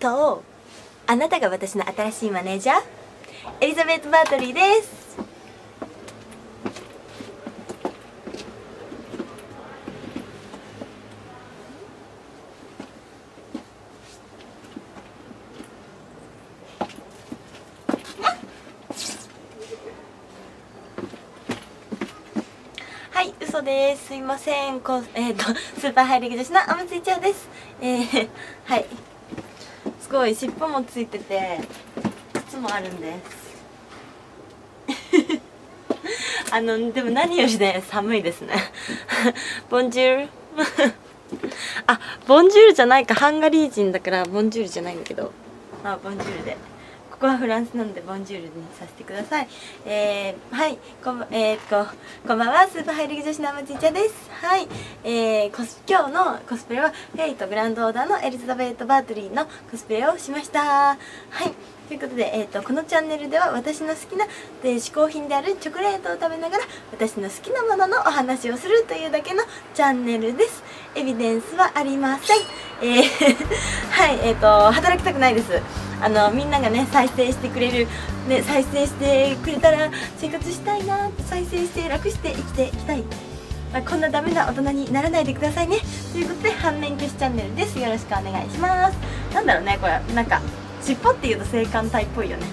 とあなたが私の新しいマネージャーエリザベート・バートリーです。はい嘘です。すいません。こえっ、ー、とスーパーハイリング女子のあむついちゃんです。えー、はい。すごい尻尾もついてて靴もあるんです。あのでも何よりね寒いですね。ボンジュール？あボンジュールじゃないか。ハンガリー人だからボンジュールじゃないんだけど。まあボンジュールで。ここはフランスなのでボンジュールにさせてください。えー、はいこん,、えー、ここんばんはスーパーハイリグ女子のあまちいちゃです。はいえー、コス今日のコスプレはフェイトグランドオーダーのエリザベート・バートリーのコスプレをしました。はいということで、えーと、このチャンネルでは私の好きなで嗜好品であるチョコレートを食べながら私の好きなもののお話をするというだけのチャンネルです。エビデンスはありません。えーはいえーと働きたくないです。あのみんながね再生してくれる、ね、再生してくれたら生活したいな再生して楽して生きていきたい、まあ、こんなダメな大人にならないでくださいね。ということで反面教師チャンネルです。よろしくお願いします。なんだろうねこれ。なんか尻尾っていうと性感帯っぽいよね。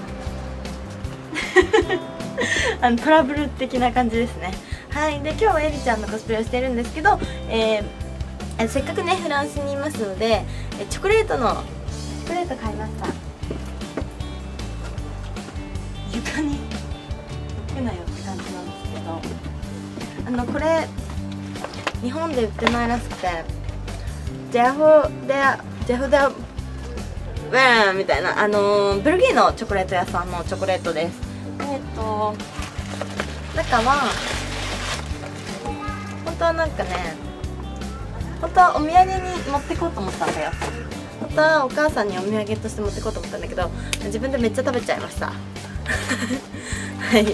あのトラブル的な感じですね。はい。で今日はエリちゃんのコスプレをしてるんですけど、えー、せっかくねフランスにいますのでチョコレートのチョコレート買いました。床に置くなよって感じなんですけどあのこれ日本で売ってないらしくてジェフデジェフデウェンみたいなあのー、ベルギーのチョコレート屋さんのチョコレートです。えっ、ー、と中は本当はなんかね本当はお土産に持ってこうと思ったんだよ。本当はお母さんにお土産として持ってこうと思ったんだけど自分でめっちゃ食べちゃいました。はい。えー、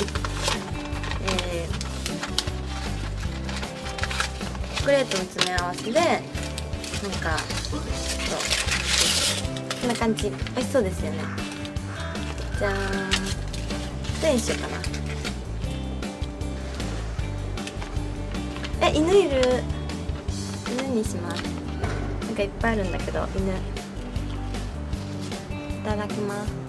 チョコレートの詰め合わせでなんかそう。こんな感じ。美味しそうですよね。じゃーん。どれにしようかな。え犬いる。犬にします。なんかいっぱいあるんだけど犬。いただきます。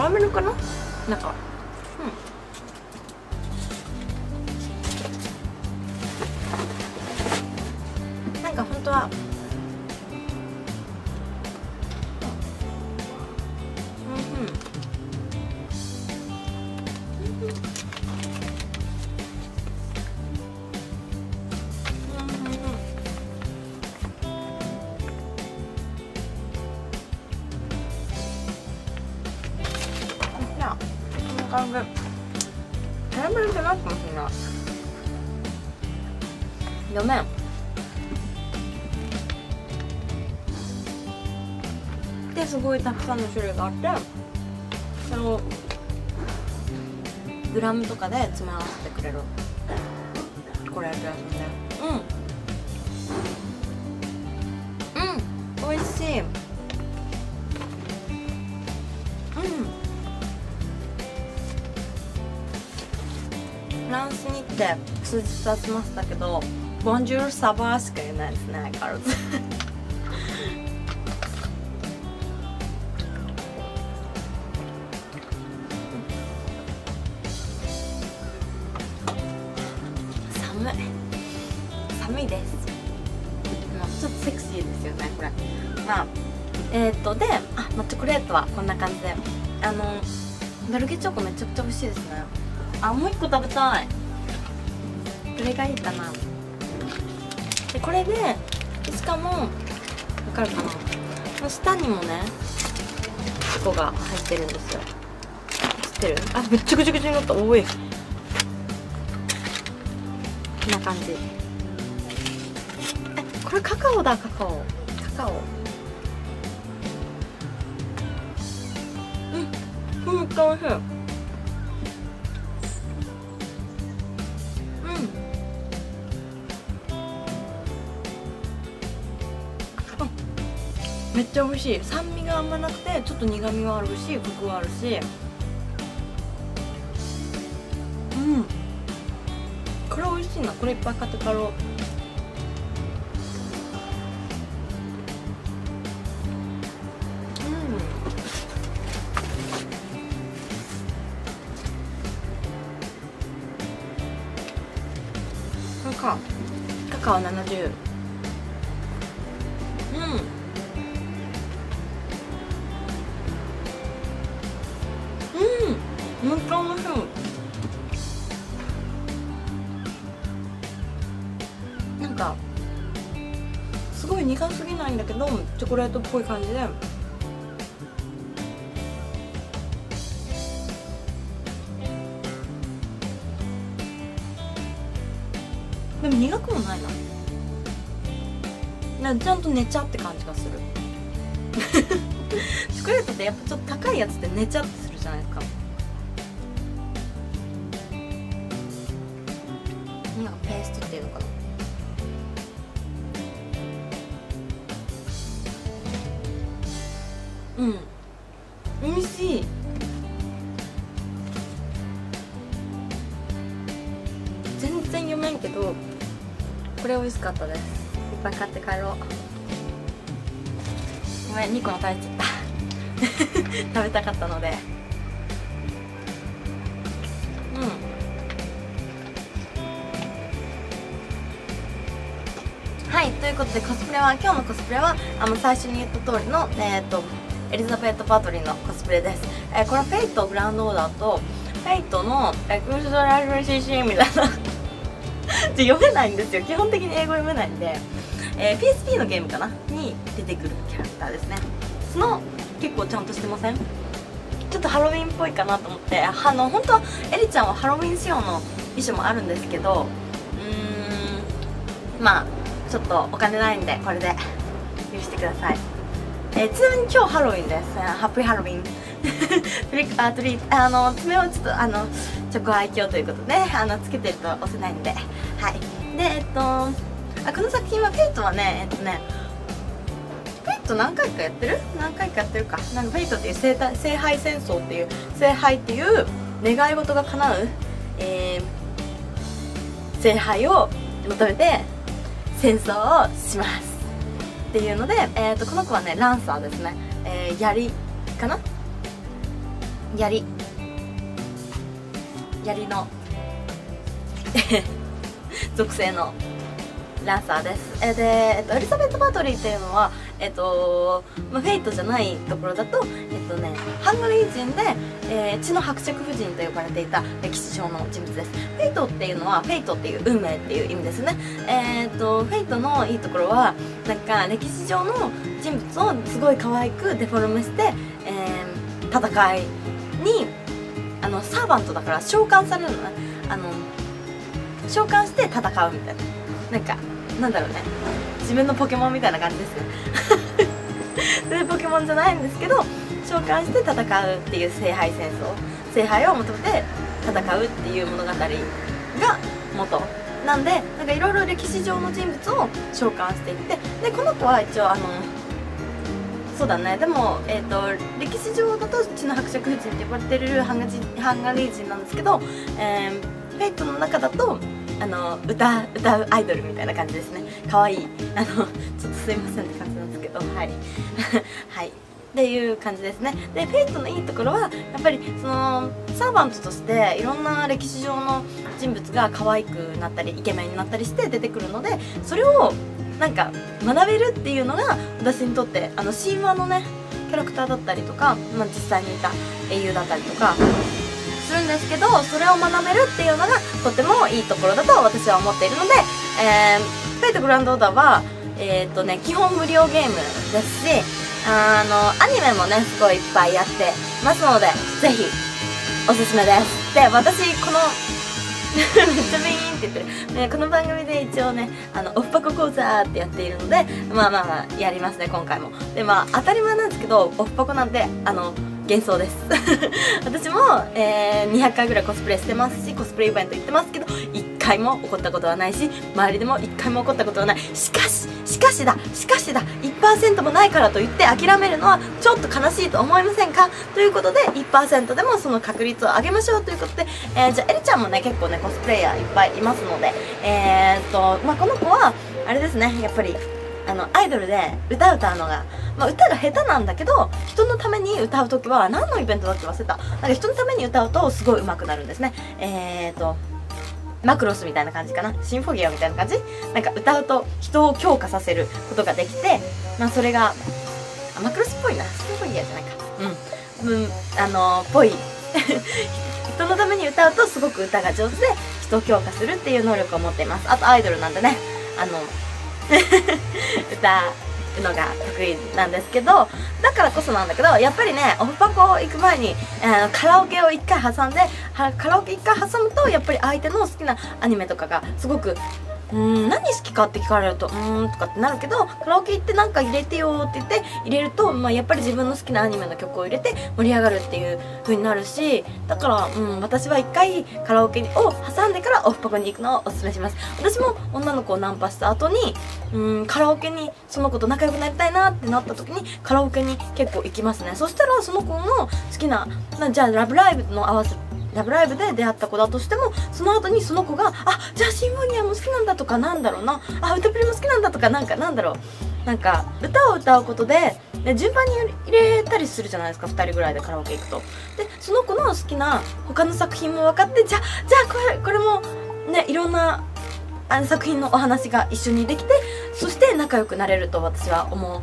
ラメルかな？なんか。うん。なんか本当は感じ。キャラメルじゃないかもしれな。いごめん。ですごいたくさんの種類があってそれをグラムとかで詰め合わせてくれる。これやつやつね。うん。うん。美味しいに行って数日経ちましたけどボンジュールサバーしか言えないですね相変わらず。寒い。寒いです。ちょっとセクシーですよねこれ。まあえっ、ー、とであ、まあ、チョコレートはこんな感じで。あのベルギーチョコめちゃくちゃ美味しいですね。あもう一個食べたい。どれがいいかな。でこれでしかもわかるかな。の下にもねチョコが入ってるんですよ。知ってる？あめっちゃぐちゃぐちゃになった。多い。こんな感じ。えこれカカオだカカオ。カカオ。うん。うんめっちゃ美味しい。めっちゃ美味しい。酸味があんまなくてちょっと苦味はあるしコクはあるし。うん。これ美味しいな。これいっぱい買って帰ろう。カカオ。70けどチョコレートっぽい感じで。でも苦くもないな。なちゃんと寝ちゃって感じがする。チョコレートってやっぱちょっと高いやつって寝ちゃってするじゃないですか。なんかペーストっていうのかな。全然読めんけどこれ美味しかったです。いっぱい買って帰ろう。ごめん2個も食べちゃった。食べたかったので。うん。はいということでコスプレは今日のコスプレはあの最初に言った通りのえっ、とエリザベート・パトリーのコスプレです、えーこれはフェイトグランドオーダーとフェイトのエクストラル CC みたいな読めないんですよ。基本的に英語読めないんで、えー PSP のゲームかな？に出てくるキャラクターですね。その結構ちゃんとしてません？ちょっとハロウィンっぽいかなと思って。あの本当はエリちゃんはハロウィン仕様の衣装もあるんですけどうーんまあちょっとお金ないんでこれで許してください。えーちなみに今日ハロウィンです。ハッピーハロウィン。トリックアートリあの爪をちょっとあのチョコ愛嬌ということであのつけてると押せないんではい。でえっとあこの作品は Fateはねえっとね Fate何回かやってる？何回かやってるか。なんか Fateっていう聖聖杯戦争っていう聖杯っていう願い事が叶う、えー、聖杯を求めて戦争をします。っていうので、えー、とこの子はねランサーですね、えー、槍かな？槍槍の。属性の。ランサーです。えで、えっと、エリザベット・バトリーっていうのはえっと、まあ、 Fateじゃないところだとえっとねハンガリー人で、えー血の伯爵夫人と呼ばれていた歴史上の人物です。 Fateっていうのは Fateっていう運命っていう意味ですね。えっと Fateのいいところはなんか歴史上の人物をすごい可愛くデフォルメして、えー戦いにあのサーバントだから召喚されるのね。あの召喚して戦うみたいな。なんかなんだろうね。自分のポケモンみたいな感じです。ね でポケモンじゃないんですけど召喚して戦うっていう聖杯戦争。聖杯を求めて戦うっていう物語が元。なんでなんかいろいろ歴史上の人物を召喚していってでこの子は一応あのそうだね。でも、えー、と歴史上だと血の伯爵夫人って呼ばれてるハンガジハンガリー人なんですけど、えーフェイトの中だとあの歌歌うアイドルみたいな感じですね。可愛い。あのちょっとすいませんって感じなんですけどはい。はい。っていう感じですね。でフェイトのいいところはやっぱりそのサーバントとしていろんな歴史上の人物が可愛くなったりイケメンになったりして出てくるのでそれをなんか学べるっていうのが私にとってあの神話のねキャラクターだったりとか、まあ、実際にいた英雄だったりとかするんですけどそれを学べるっていうのがとてもいいところだと私は思っているので「えー、フェイトグランドオーダーは」えーとね、基本無料ゲームですしあのアニメもねすごいいっぱいやってますのでぜひおすすめです。で私このめっちゃビーンって言ってる、ね、この番組で一応ねあのオフパコ講座ってやっているのでまあまあまあやりますね今回も。でまあ当たり前なんですけどオフパコなんてあの幻想です。私も、えー、200回ぐらいコスプレしてますしコスプレイベント行ってますけど1回も起こったことはないし周りでも1回も起こったことはない。しかししかしだしかしだ1%もないからといって諦めるのはちょっと悲しいと思いませんか？ということで1%でもその確率を上げましょうということで、えー、じゃあエリちゃんもね結構ねコスプレイヤーいっぱいいますのでえー、っとまあこの子はあれですねやっぱりあのアイドルで歌歌うのが、まあ、歌が下手なんだけど人のために歌う時は何のイベントだって忘れた。なんか人のために歌うとすごい上手くなるんですね。えーとマクロスみたいな感じかな。シンフォギアみたいな感じ？なんか歌うと人を強化させることができてまあそれがマクロスっぽいな。シンフォギアじゃないか。うん、うん、あのー、ぽい。人のために歌うとすごく歌が上手で人を強化するっていう能力を持っています。あとアイドルなんでね。あの 歌うのが得意なんですけどだからこそなんだけどやっぱりねオフパコ行く前に、えー、カラオケを1回挟んでカラオケ1回挟むとやっぱり相手の好きなアニメとかがすごくうん何好きかって聞かれるとうんとかってなるけどカラオケ行ってなんか入れてよって言って入れると、まあ、やっぱり自分の好きなアニメの曲を入れて盛り上がるっていう風になるしだから、うん、私は一回カラオケを挟んでからオフパコに行くのをおすすめします私も女の子をナンパした後にうんカラオケにその子と仲良くなりたいなってなった時にカラオケに結構行きますねそしたらその子の好きなじゃあ「ラブライブ!」の合わせラブライブで出会った子だとしてもその後にその子があじゃあシンフォニアも好きなんだとかなんだろうな。あ歌プリも好きなんだとかなんかなんだろう。なんか歌を歌うことでで順番に入れたりするじゃないですか2人ぐらいでカラオケ行くと。でその子の好きな他の作品も分かってじゃあじゃあこれこれもねいろんなあの作品のお話が一緒にできてそして仲良くなれると私は思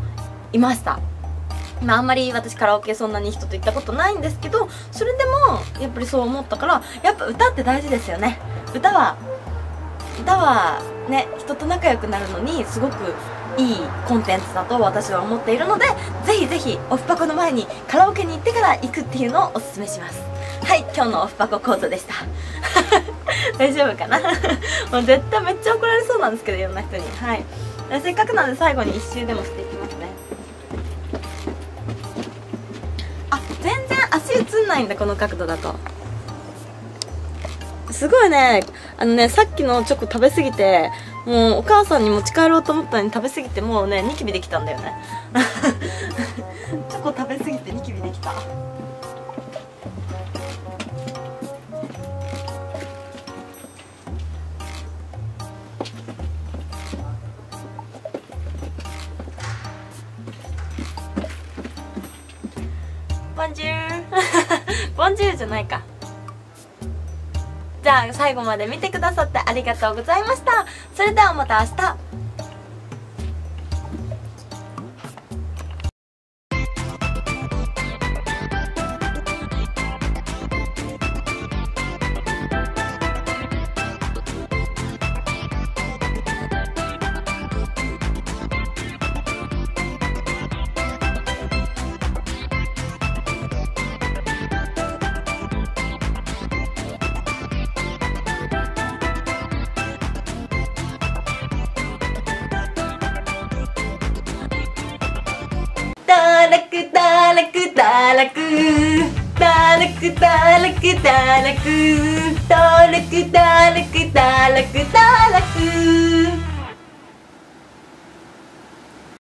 いました。まああんまり私カラオケそんなに人と行ったことないんですけどそれでもやっぱりそう思ったからやっぱ歌って大事ですよね。歌は歌はね人と仲良くなるのにすごくいいコンテンツだと私は思っているのでぜひぜひオフパコの前にカラオケに行ってから行くっていうのをおすすめします。はい今日のオフパコ講座でした。大丈夫かな？もう絶対めっちゃ怒られそうなんですけどいろんな人に。はい。せっかくなんで最後に一周でもして映んないんだこの角度だと。すごいね。あのねさっきのチョコ食べ過ぎてもうお母さんに持ち帰ろうと思ったのに食べ過ぎてもうねニキビできたんだよね。チョコ食べ過ぎてニキビできた。ボンジュールじゃないか。じゃあ最後まで見てくださってありがとうございました。それではまた明日。だらくだらくだらくだらくだらくだらく。